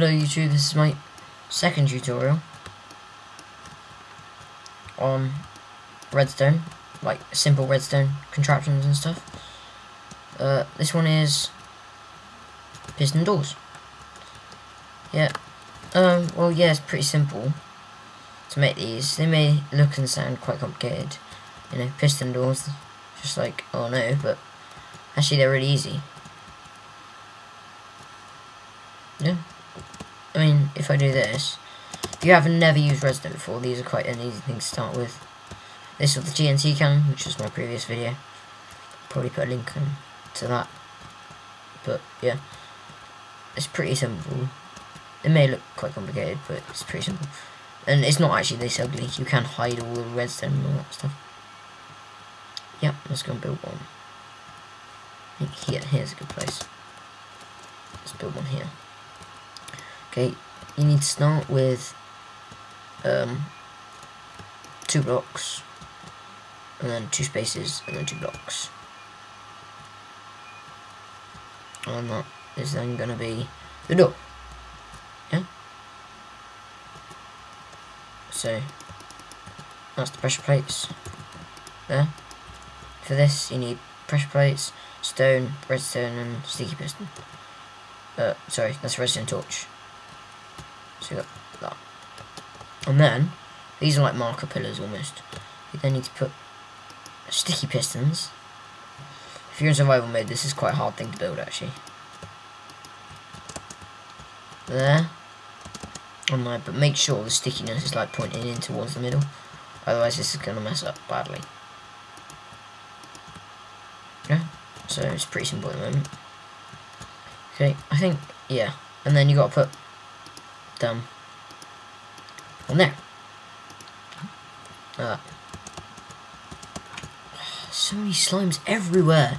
Hello YouTube, this is my second tutorial on redstone, like simple redstone contraptions and stuff. Uh, this one is piston doors. Yeah, um, well yeah, it's pretty simple to make these. They may look and sound quite complicated, you know, piston doors, just like, oh no, but actually they're really easy. Yeah. I mean, if I do this, if you have never used redstone before, these are quite an easy thing to start with. This with the TNT cannon, which was my previous video. Probably put a link in to that. But, yeah. It's pretty simple. It may look quite complicated, but it's pretty simple. And it's not actually this ugly. You can hide all the redstone and all that stuff. Yep, let's go and build one. Think Here, here's a good place. Let's build one here. Okay, you need to start with um, two blocks, and then two spaces, and then two blocks. And that is then going to be the door. Yeah? So, that's the pressure plates. There. For this, you need pressure plates, stone, redstone, and sticky piston. Uh, sorry, that's redstone torch. So you got that. And then, these are like marker pillars almost. You then need to put sticky pistons. If you're in survival mode, this is quite a hard thing to build actually. There. On there, but make sure the stickiness is like pointing in towards the middle. Otherwise this is going to mess up badly. Yeah, so it's pretty simple at the moment. Okay, I think, yeah. And then you got to put um, on there. Uh, so many slimes everywhere.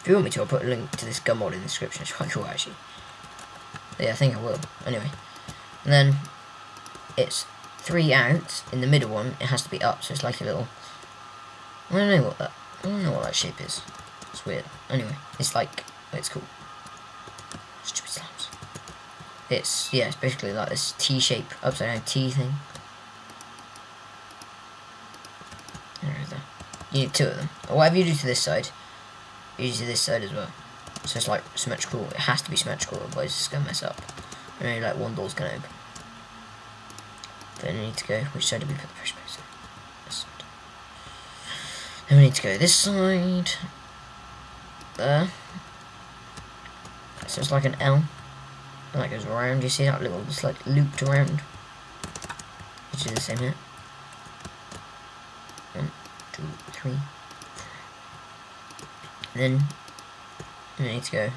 If you want me to, I'll put a link to this gun mod in the description. It's quite cool, actually. Yeah, I think I will. Anyway. And then, it's three out. In the middle one, it has to be up, so it's like a little... I don't know what that... I don't know what that shape is. It's weird. Anyway, it's like it's cool. Stupid slimes. It's, yeah, it's basically like this T-shape, upside down T thing. You need two of them. Or whatever you do to this side, you do to this side as well. So it's like symmetrical. It has to be symmetrical, otherwise it's going to mess up. And only like one door's going to open. Then we need to go, which side do we put the pressure This side. Then we need to go this side. There. So it's like an L. And that goes around. You see that little, just like looped around. Which is the same here. One, two, three. Then you need to go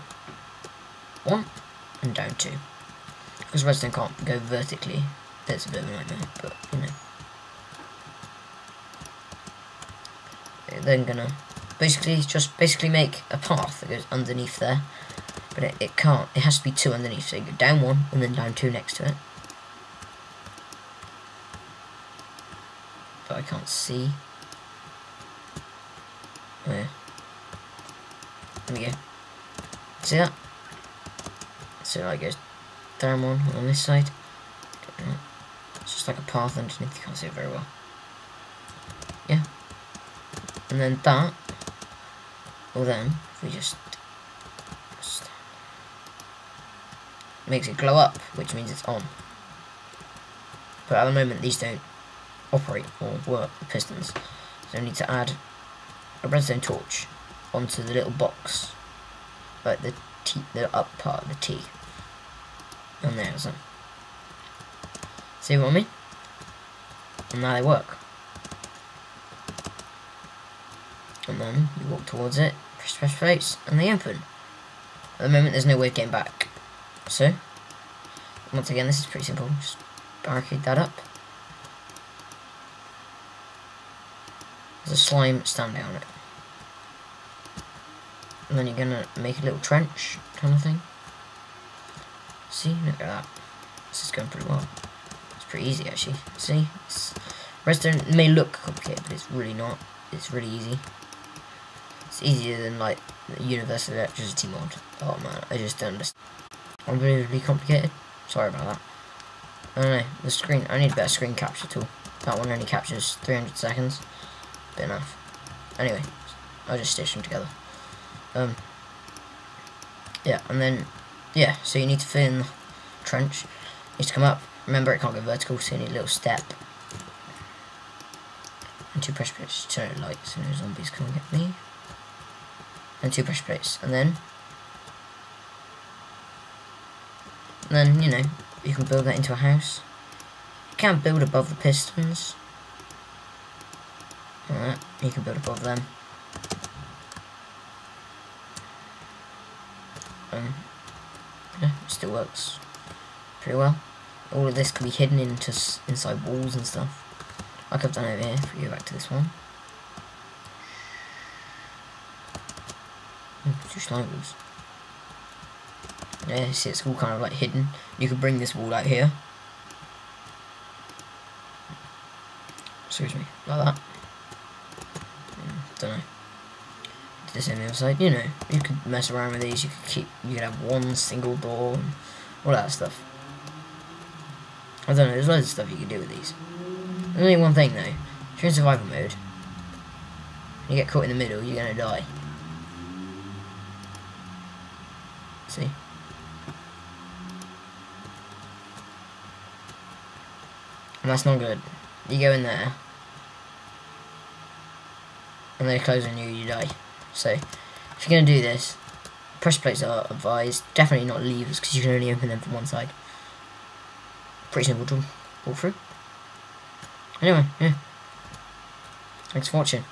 one and down two. Because redstone can't go vertically. That's a bit of a nightmare, but you know. Then gonna basically just basically make a path that goes underneath there but it, it can't. It has to be two underneath. So you go down one and then down two next to it. But I can't see. Oh, Where? There we go. See that? So it goes down one on this side. It's just like a path underneath. You can't see it very well. Yeah. And then that. Well then, if we just makes it glow up, which means it's on. But at the moment, these don't operate or work, the pistons. So I need to add a redstone torch onto the little box, like the T, the up part of the T. And there's them. See what I mean? And now they work. And then you walk towards it, press press face, and they open. At the moment, there's no way of getting back. So, once again, this is pretty simple. Just barricade that up. There's a slime standing on it. And then you're gonna make a little trench kind of thing. See, look at that. This is going pretty well. It's pretty easy actually. See, it's, redstone may look complicated, but it's really not. It's really easy. It's easier than like the Universal Electricity mod. Oh man, I just don't understand. Unbelievably complicated. Sorry about that. I don't know, the screen, I need a better screen capture tool. That one only captures 300 seconds. Bit enough. Anyway, I'll just stitch them together. Um, yeah, and then, yeah, so you need to fill in the trench. It needs to come up. Remember, it can't go vertical, so you need a little step. And two pressure plates to turn it light so no zombies can't get me. And two pressure plates. And then, and then, you know, you can build that into a house. You can't build above the pistons. Alright, you can build above them. Um, yeah, still works pretty well. All of this can be hidden into inside walls and stuff. Like I've done over here, if we go back to this one. Two slime walls. Yeah, see it's all kind of like hidden. You could bring this wall out here. Excuse me, like that. Don't know. This on the other side, you know, you could mess around with these. You could keep, you could have one single door and all that stuff. I don't know. There's loads of stuff you can do with these. There's only one thing though. If you're in survival mode, you get caught in the middle, you're gonna die. See? And that's not good. You go in there, and they close on you, you die. So, if you're going to do this, pressure plates are advised. Definitely not levers, because you can only open them from one side. Pretty simple to walk through. Anyway, yeah. Thanks for watching.